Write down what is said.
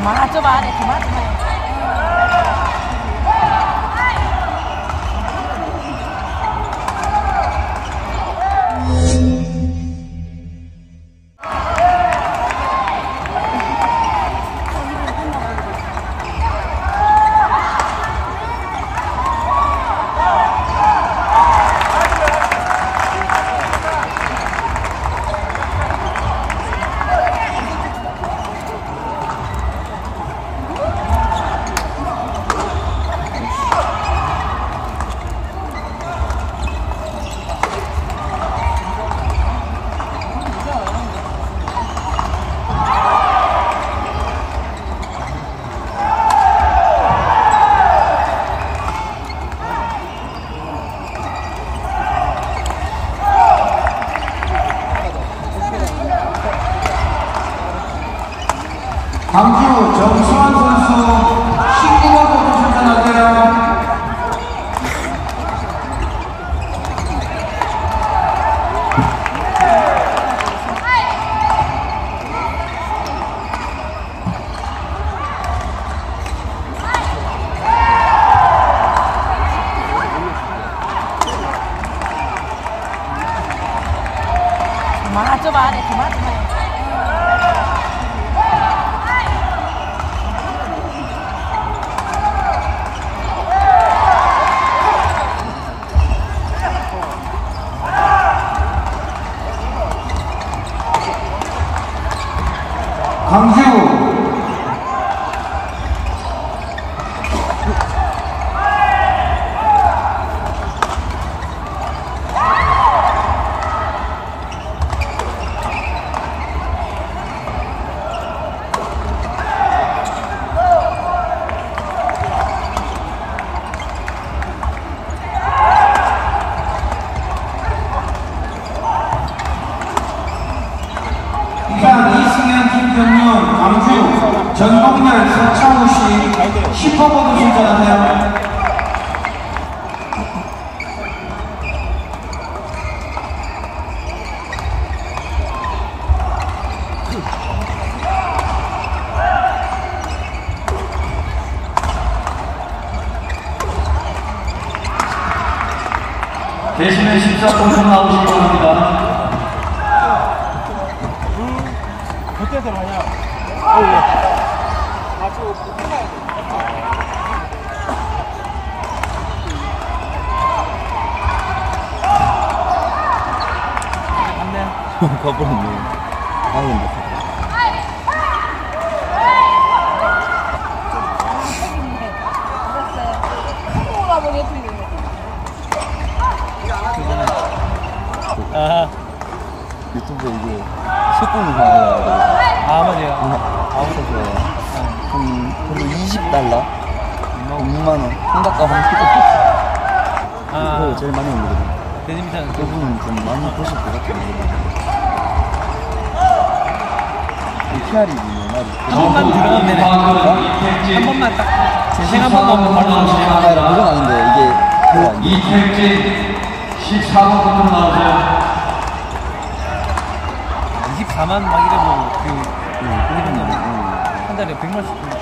그만 좀 안해 그만 좀 해. 광주 정수환 선수 19번부터 출전하세요. 그만 좀 안해 그만 좀 해. 광주 이상 김경윤, 광주, 전동열, 서창우 씨 10번부터 출전하세요. 대신에 14번 나오시기 바랍니다. 그때서 마냥 어, 예. 아주 거꾸로 있네. 방금 아, 유튜브 이게 10분 이상 올라가고. 아 맞아요. 아무것도 한 그래도 20달러? 6만원. 생각과 함께 아, 그거 제일 많이 올리거든 대진미상 그분은 좀 많이 보실 것 같아요 이 PR이 뭐말이 한 번만 들어가면 되네. 한 번만 딱. 재생 한 번만 바로 나오시네요. 아 그건 아닌데 이게 그거 아니에요? 이택진 14번부터 나오세요. 24만 막 이러면 그 응, 그러면 응. 한 달에 100만씩